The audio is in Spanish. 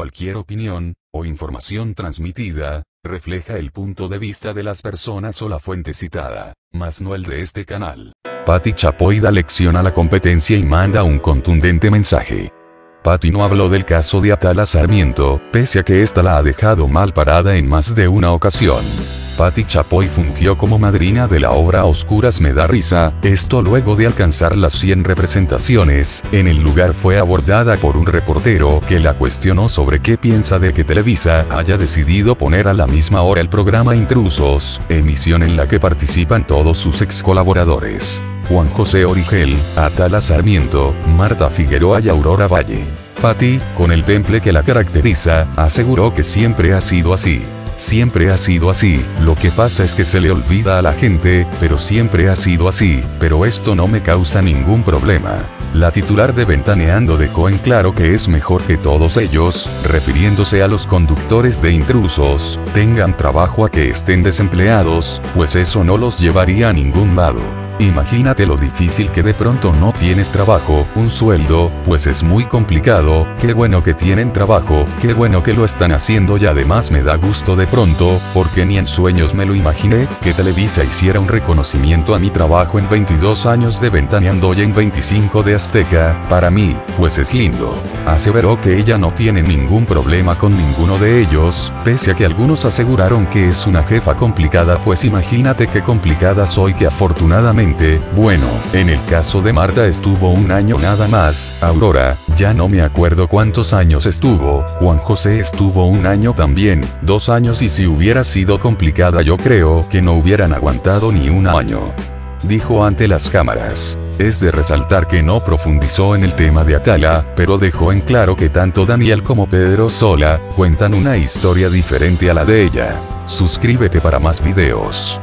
cualquier opinión, o información transmitida, refleja el punto de vista de las personas o la fuente citada, mas no el de este canal. Patti Chapoy da lección a la competencia y manda un contundente mensaje. Patti no habló del caso de Atala Sarmiento, pese a que ésta la ha dejado mal parada en más de una ocasión. Patti Chapoy fungió como madrina de la obra Oscuras me da risa, esto luego de alcanzar las 100 representaciones, en el lugar fue abordada por un reportero que la cuestionó sobre qué piensa de que Televisa haya decidido poner a la misma hora el programa Intrusos, emisión en la que participan todos sus ex colaboradores. Juan José Origel, Atala Sarmiento, Marta Figueroa y Aurora Valle. Patti, con el temple que la caracteriza, aseguró que siempre ha sido así. Siempre ha sido así, lo que pasa es que se le olvida a la gente, pero siempre ha sido así, pero esto no me causa ningún problema. La titular de Ventaneando dejó en claro que es mejor que todos ellos, refiriéndose a los conductores de intrusos, tengan trabajo a que estén desempleados, pues eso no los llevaría a ningún lado. Imagínate lo difícil que de pronto no tienes trabajo, un sueldo, pues es muy complicado, qué bueno que tienen trabajo, qué bueno que lo están haciendo y además me da gusto de pronto, porque ni en sueños me lo imaginé, que Televisa hiciera un reconocimiento a mi trabajo en 22 años de Ventaneando y en 25 de Azteca, para mí, pues es lindo. Aseveró que ella no tiene ningún problema con ninguno de ellos, pese a que algunos aseguraron que es una jefa complicada pues imagínate qué complicada soy que afortunadamente bueno, en el caso de Marta estuvo un año nada más, Aurora, ya no me acuerdo cuántos años estuvo, Juan José estuvo un año también, dos años y si hubiera sido complicada yo creo que no hubieran aguantado ni un año. Dijo ante las cámaras. Es de resaltar que no profundizó en el tema de Atala, pero dejó en claro que tanto Daniel como Pedro Sola cuentan una historia diferente a la de ella. Suscríbete para más videos.